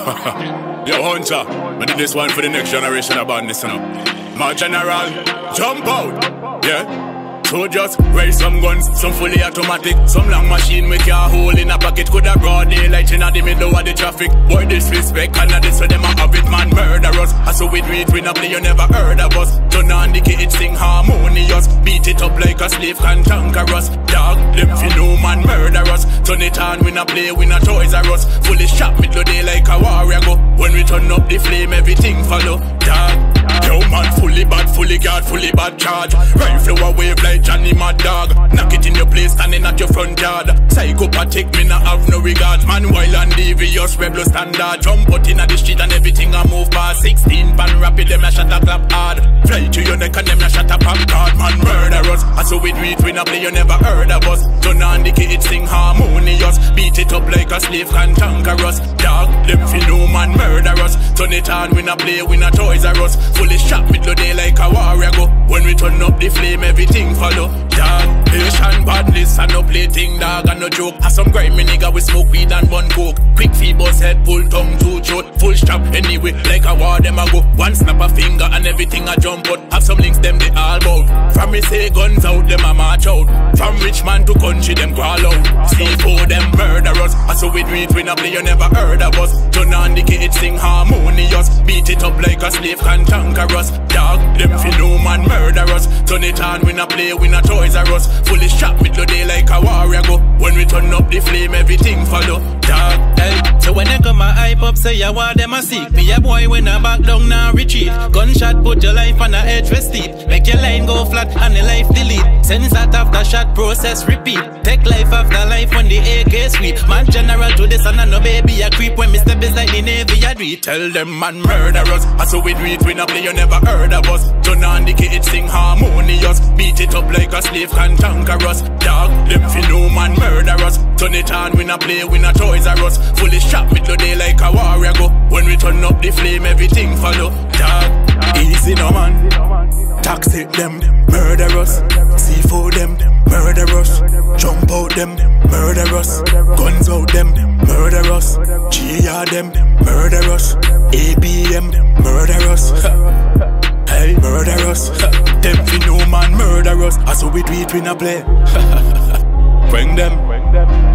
Yo, Hunter, I did this one for the next generation of badness, you. My general, jump out, yeah. So just raise some guns, some fully automatic, some long machine we can't in a pocket. Could have broad daylight in the middle of the traffic. Boy, disrespect, and this so them a have it, man, murder us. I saw we do it, we not play, you never heard of us. Turn on the kid, sing harmonious. Slave can conquer us. Dog, them fi no man murder us. Turn it on, we not play, we not Toys R Us. Fully shot, middle day like a warrior go. When we turn up the flame, everything follow. Dog, Yo man, fully bad, fully guard, fully bad charge. Rifle a wave like Johnny Mad Dog. Knock it in your place, standing at your front yard. Psychopathic, me not have no regards. Man, wild and devious, rebel standard. Jump out in the street and everything I move past. 16 pan rapid, them a shot a clap hard. Fly to your neck and them a shot a pop card. Man, murderers. I saw we do it, we not play, you never heard of us. Turn on the kid, sing harmonious. Beat it up like a slave can conquer us. Dog, them fi no man murderers. Turn it on, we not play, we not Toys R Us. Fully shot, middle day like a warrior go. When we turn up the flame, everything follow. Asian badness and no plaything, dog, and no joke. As some grimy nigga, we smoke weed and bun coke. Quick feet, bust head, pull tongue, two throat. Full strap anyway, like a war, them a go. One snap a finger and everything a jump out. Have some links, them they all bout. From me say guns out, them a march out. From rich man to country, them crawl out. See for them murderers. I saw we do it, we not play, you never heard of us. Turn on the kids sing harmonious. It up like a slave can conquer us. Dog, them fi no man murder us. Turn it on, we not play, we not Toys R Us. Fully shot, middle day like a warrior go. When we turn up the flame, everything follow. Dog, Hey, so when they come a hype up, say you want them a seek. Me a boy when I back down now retreat. Gunshot put your life on a edge for steep. Make your line go flat and the life delete. Sends that after shot process repeat. Take life after life when the AK sweep. Man general to this and I no baby a I it. Tell them man murderers. I saw we do it, we not play, you never heard of us. Turn on the kids, sing harmonious. Beat it up like a slave can conquer us. Dog, them fi no man murderers. Turn it on, we not play, we not Toys R Us. Fully shot, middle day like a warrior go. When we turn up the flame, everything follow. Dog, easy no man. Toxic them, murderers. C4 them, murderers. Jump out them, murderers. Guns out them, murderers. I saw we do it, we not play. Bring them.